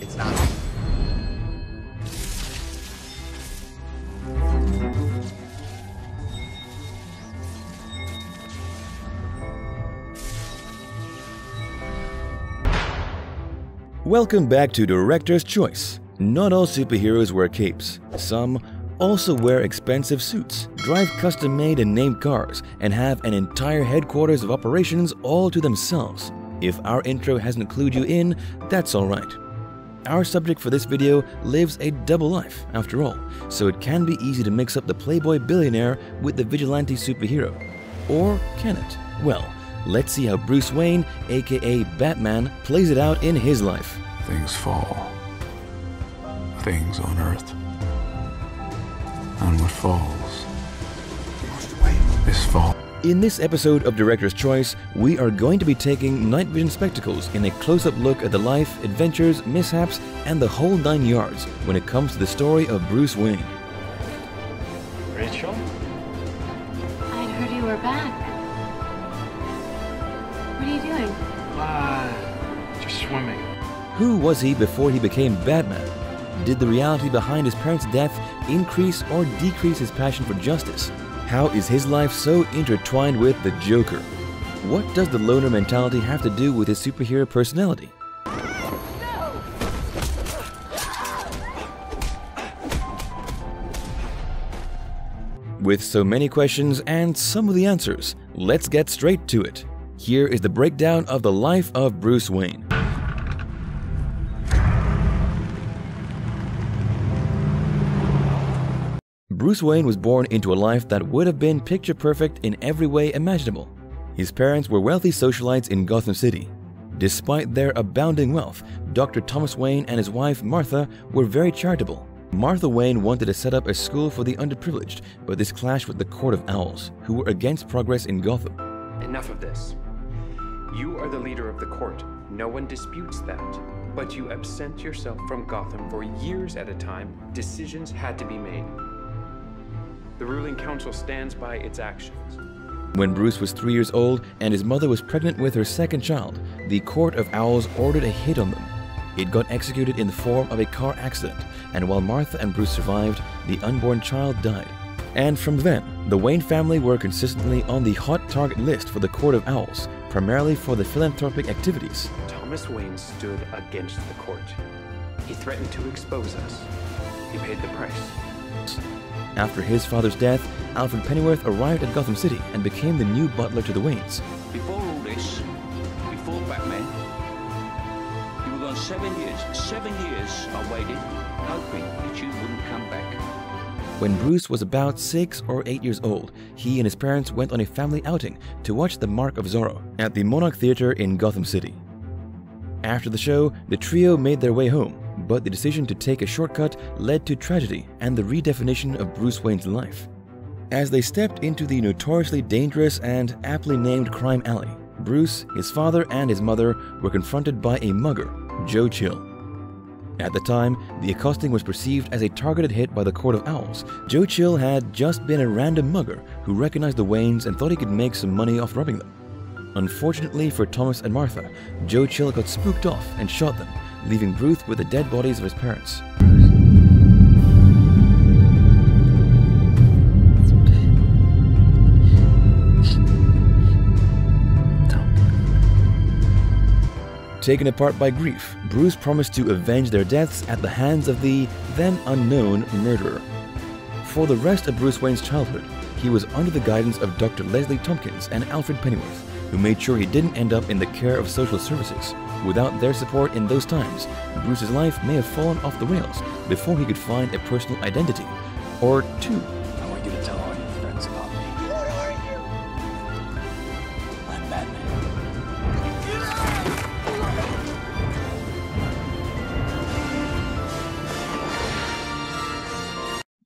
It's not. Welcome back to Director's Choice. Not all superheroes wear capes. Some also wear expensive suits, drive custom-made and named cars, and have an entire headquarters of operations all to themselves. If our intro hasn't clued you in, that's alright. Our subject for this video lives a double life, after all, so it can be easy to mix up the playboy billionaire with the vigilante superhero. Or can it? Well, let's see how Bruce Wayne, aka Batman, plays it out in his life. Things fall. Things on Earth. And what falls. In this episode of Director's Choice, we are going to be taking night vision spectacles in a close-up look at the life, adventures, mishaps, and the whole nine yards when it comes to the story of Bruce Wayne. Rachel? I'd heard you were back. What are you doing? Ah, just swimming. Who was he before he became Batman? Did the reality behind his parents' death increase or decrease his passion for justice? How is his life so intertwined with the Joker? What does the loner mentality have to do with his superhero personality? With so many questions and some of the answers, let's get straight to it. Here is the breakdown of the life of Bruce Wayne. Bruce Wayne was born into a life that would have been picture perfect in every way imaginable. His parents were wealthy socialites in Gotham City. Despite their abounding wealth, Dr. Thomas Wayne and his wife Martha were very charitable. Martha Wayne wanted to set up a school for the underprivileged, but this clashed with the Court of Owls, who were against progress in Gotham. Enough of this. You are the leader of the court. No one disputes that. But you absent yourself from Gotham for years at a time. Decisions had to be made. The ruling council stands by its actions. When Bruce was three years old and his mother was pregnant with her second child, the Court of Owls ordered a hit on them. It got executed in the form of a car accident, and while Martha and Bruce survived, the unborn child died. And from then, the Wayne family were consistently on the hot target list for the Court of Owls, primarily for their philanthropic activities. Thomas Wayne stood against the court. He threatened to expose us. He paid the price. After his father's death, Alfred Pennyworth arrived at Gotham City and became the new butler to the Waynes. Before all this, before Batman, you were gone seven years. Seven years I waited, hoping that you wouldn't come back. When Bruce was about six or eight years old, he and his parents went on a family outing to watch The Mark of Zorro at the Monarch Theater in Gotham City. After the show, the trio made their way home, but the decision to take a shortcut led to tragedy and the redefinition of Bruce Wayne's life. As they stepped into the notoriously dangerous and aptly named crime alley, Bruce, his father, and his mother were confronted by a mugger, Joe Chill. At the time, the accosting was perceived as a targeted hit by the Court of Owls. Joe Chill had just been a random mugger who recognized the Waynes and thought he could make some money off robbing them. Unfortunately for Thomas and Martha, Joe Chill got spooked off and shot them, leaving Bruce with the dead bodies of his parents. Taken apart by grief, Bruce promised to avenge their deaths at the hands of the then unknown murderer. For the rest of Bruce Wayne's childhood, he was under the guidance of Dr. Leslie Thompkins and Alfred Pennyworth, who made sure he didn't end up in the care of social services. Without their support in those times, Bruce's life may have fallen off the rails before he could find a personal identity. Or two. I want you to tell all your friends about me. What are you? I'm Batman.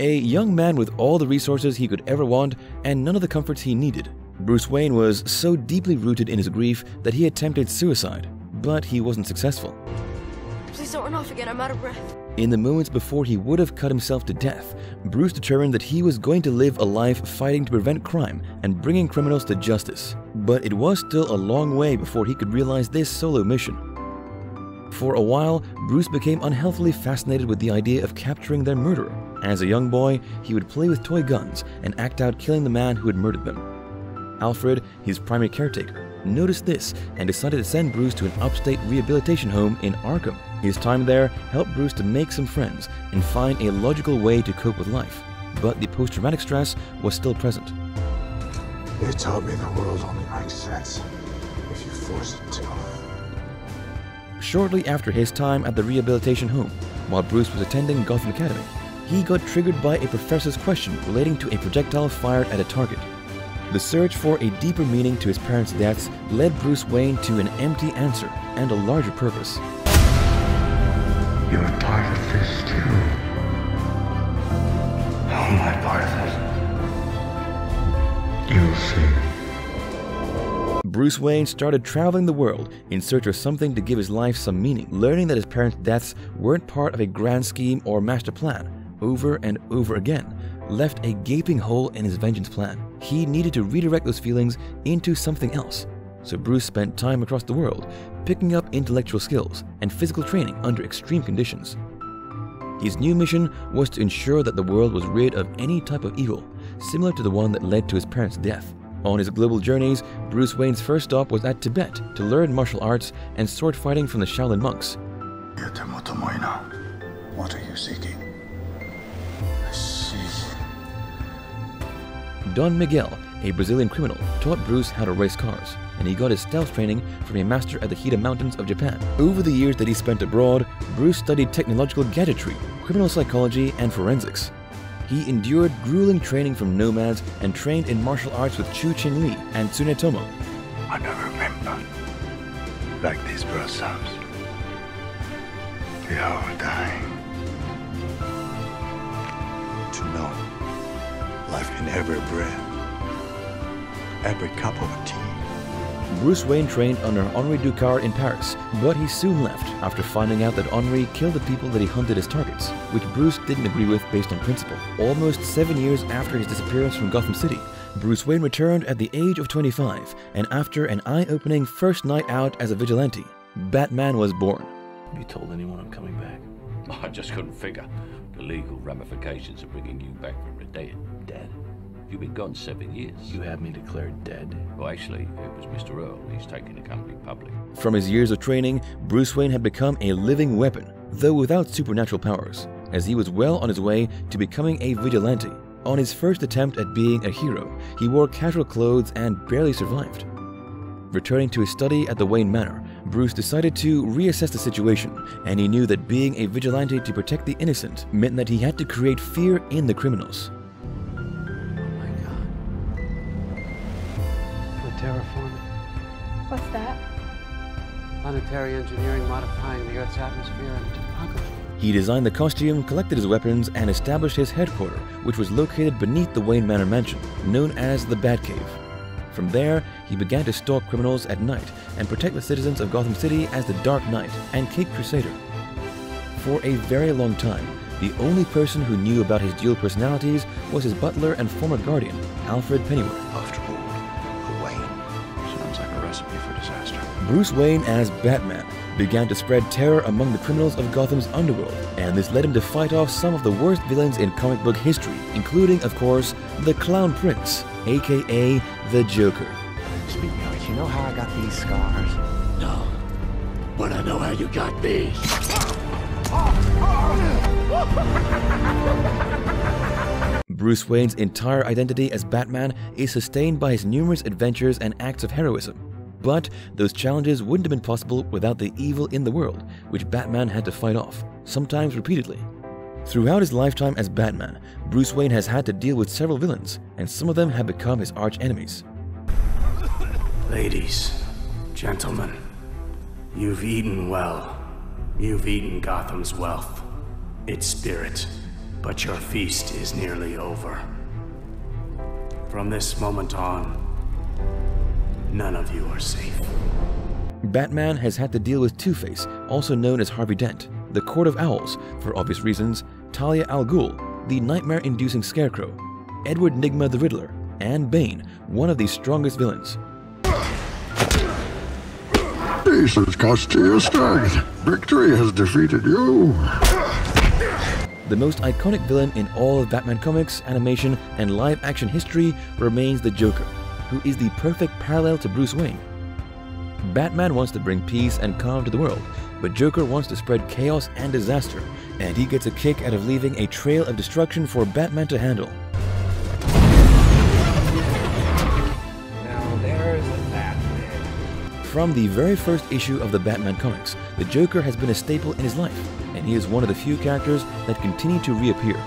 A young man with all the resources he could ever want and none of the comforts he needed. Bruce Wayne was so deeply rooted in his grief that he attempted suicide, but he wasn't successful. Please don't run off again. I'm out of breath. In the moments before he would have cut himself to death, Bruce determined that he was going to live a life fighting to prevent crime and bringing criminals to justice. But it was still a long way before he could realize this solo mission. For a while, Bruce became unhealthily fascinated with the idea of capturing their murderer. As a young boy, he would play with toy guns and act out killing the man who had murdered them. Alfred, his primary caretaker, noticed this and decided to send Bruce to an upstate rehabilitation home in Arkham. His time there helped Bruce to make some friends and find a logical way to cope with life. But the post-traumatic stress was still present. They taught me the world only makes sense if you force it to. Shortly after his time at the rehabilitation home, while Bruce was attending Gotham Academy, he got triggered by a professor's question relating to a projectile fired at a target. The search for a deeper meaning to his parents' deaths led Bruce Wayne to an empty answer and a larger purpose. You're part of this too. How am I part of it? You'll see. Bruce Wayne started traveling the world in search of something to give his life some meaning, learning that his parents' deaths weren't part of a grand scheme or master plan. Over and over again, left a gaping hole in his vengeance plan. He needed to redirect those feelings into something else. So Bruce spent time across the world picking up intellectual skills and physical training under extreme conditions. His new mission was to ensure that the world was rid of any type of evil, similar to the one that led to his parents' death. On his global journeys, Bruce Wayne's first stop was at Tibet to learn martial arts and sword fighting from the Shaolin monks. What are you seeking? Don Miguel, a Brazilian criminal, taught Bruce how to race cars, and he got his stealth training from a master at the Hida Mountains of Japan. Over the years that he spent abroad, Bruce studied technological gadgetry, criminal psychology, and forensics. He endured grueling training from nomads and trained in martial arts with Chu Ching Li and Tsunetomo. I never remember. Like these brothers. We are dying. To know life in every breath, every cup of tea. Bruce Wayne trained under Henri Ducard in Paris, but he soon left after finding out that Henri killed the people that he hunted as targets, which Bruce didn't agree with based on principle. Almost seven years after his disappearance from Gotham City, Bruce Wayne returned at the age of 25, and after an eye-opening first night out as a vigilante, Batman was born. Have you told anyone I'm coming back? I just couldn't figure the legal ramifications of bringing you back from the dead. Dead? You've been gone seven years. You have me declared dead. Well, actually, it was Mr. Earle. He's taken the company public. From his years of training, Bruce Wayne had become a living weapon, though without supernatural powers, as he was well on his way to becoming a vigilante. On his first attempt at being a hero, he wore casual clothes and barely survived. Returning to his study at the Wayne Manor, Bruce decided to reassess the situation, and he knew that being a vigilante to protect the innocent meant that he had to create fear in the criminals. Planetary engineering modifying the Earth's atmosphere and topography. He designed the costume, collected his weapons, and established his headquarters, which was located beneath the Wayne Manor mansion, known as the Batcave. From there, he began to stalk criminals at night and protect the citizens of Gotham City as the Dark Knight and Cape Crusader. For a very long time, the only person who knew about his dual personalities was his butler and former guardian, Alfred Pennyworth. Bruce Wayne as Batman began to spread terror among the criminals of Gotham's underworld, and this led him to fight off some of the worst villains in comic book history, including, of course, the Clown Prince, aka the Joker. Speaking of which, you know how I got these scars? No. But I know how you got these. Bruce Wayne's entire identity as Batman is sustained by his numerous adventures and acts of heroism. But those challenges wouldn't have been possible without the evil in the world, which Batman had to fight off, sometimes repeatedly. Throughout his lifetime as Batman, Bruce Wayne has had to deal with several villains, and some of them have become his arch enemies. Ladies, gentlemen, you've eaten well. You've eaten Gotham's wealth, its spirit, but your feast is nearly over. From this moment on, none of you are safe. Batman has had to deal with Two Face, also known as Harvey Dent, the Court of Owls, for obvious reasons, Talia al Ghul, the nightmare inducing scarecrow, Edward Nygma the Riddler, and Bane, one of the strongest villains. Peace has cost you your strength. Victory has defeated you. The most iconic villain in all of Batman comics, animation, and live action history remains the Joker, who is the perfect parallel to Bruce Wayne. Batman wants to bring peace and calm to the world, but Joker wants to spread chaos and disaster, and he gets a kick out of leaving a trail of destruction for Batman to handle. Now there's Batman. From the very first issue of the Batman comics, the Joker has been a staple in his life, and he is one of the few characters that continue to reappear.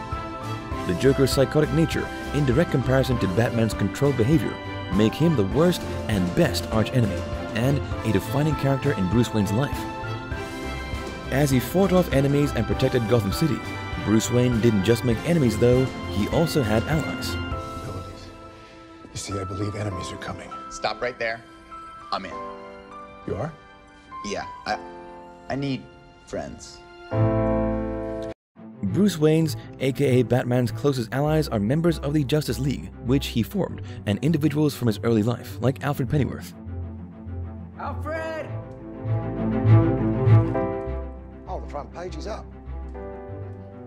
The Joker's psychotic nature, in direct comparison to Batman's controlled behavior, make him the worst and best archenemy, and a defining character in Bruce Wayne's life. As he fought off enemies and protected Gotham City, Bruce Wayne didn't just make enemies though, he also had allies. Abilities. You see, I believe enemies are coming. Stop right there. I'm in. You are? Yeah, I, I need friends. Bruce Wayne's, aka Batman's closest allies, are members of the Justice League, which he formed, and individuals from his early life, like Alfred Pennyworth. Alfred! Oh, the front page is up.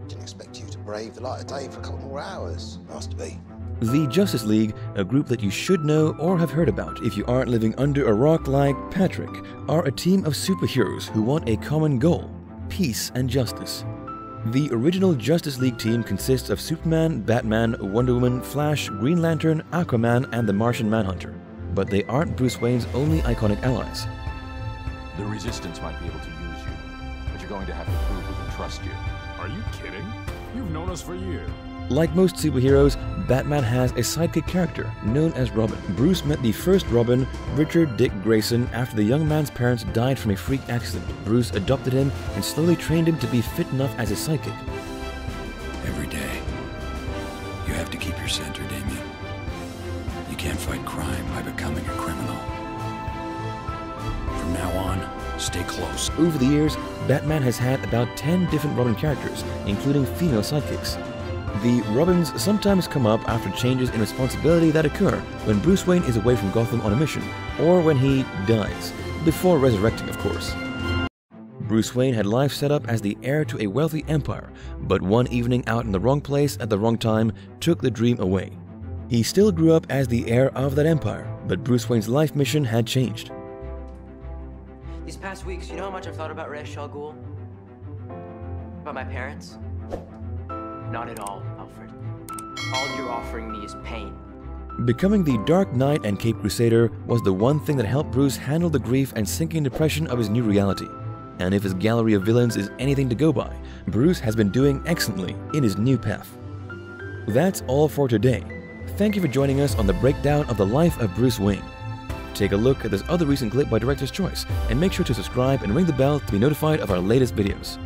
Didn't expect you to brave the light of day for a couple more hours. Nice to be. The Justice League, a group that you should know or have heard about if you aren't living under a rock like Patrick, are a team of superheroes who want a common goal peace and justice. The original Justice League team consists of Superman, Batman, Wonder Woman, Flash, Green Lantern, Aquaman, and the Martian Manhunter. But they aren't Bruce Wayne's only iconic allies. The Resistance might be able to use you, but you're going to have to prove we can trust you. Are you kidding? You've known us for years. Like most superheroes, Batman has a sidekick character known as Robin. Bruce met the first Robin, Richard Dick Grayson, after the young man's parents died from a freak accident. Bruce adopted him and slowly trained him to be fit enough as a sidekick. Every day, you have to keep your center, Damian. You can't fight crime by becoming a criminal. From now on, stay close. Over the years, Batman has had about 10 different Robin characters, including female sidekicks. The Robins sometimes come up after changes in responsibility that occur when Bruce Wayne is away from Gotham on a mission, or when he dies, before resurrecting, of course. Bruce Wayne had life set up as the heir to a wealthy empire, but one evening out in the wrong place at the wrong time took the dream away. He still grew up as the heir of that empire, but Bruce Wayne's life mission had changed. These past weeks, you know how much I've thought about Ra's al Ghul? About my parents? Not at all, Alfred. All you're offering me is pain. Becoming the Dark Knight and Cape Crusader was the one thing that helped Bruce handle the grief and sinking depression of his new reality. And if his gallery of villains is anything to go by, Bruce has been doing excellently in his new path. That's all for today. Thank you for joining us on the breakdown of the life of Bruce Wayne. Take a look at this other recent clip by Director's Choice, and make sure to subscribe and ring the bell to be notified of our latest videos.